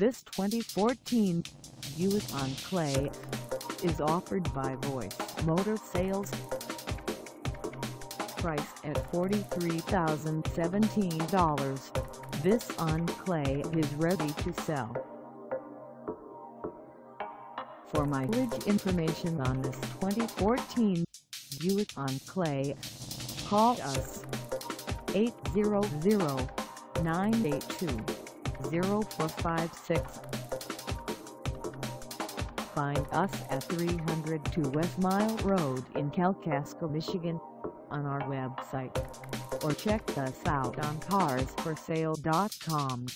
This 2014 Buick Enclave is offered by Voice Motor Sales. Price at $43,017, this Enclave is ready to sell. For mileage information on this 2014 Buick Enclave, call us 800-982-0456. Find us at 302 West Mile Road in Kalkaska, Michigan on our website or check us out on carsforsale.com.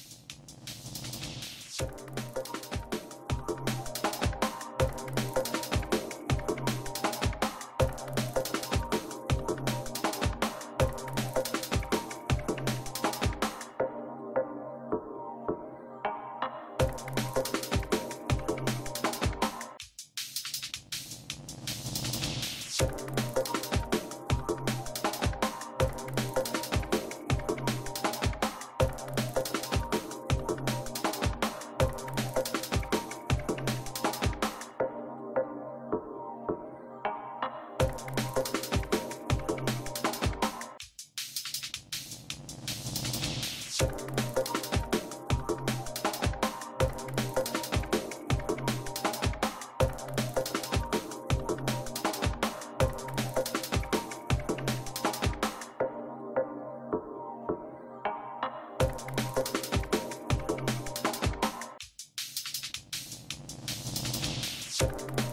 Thank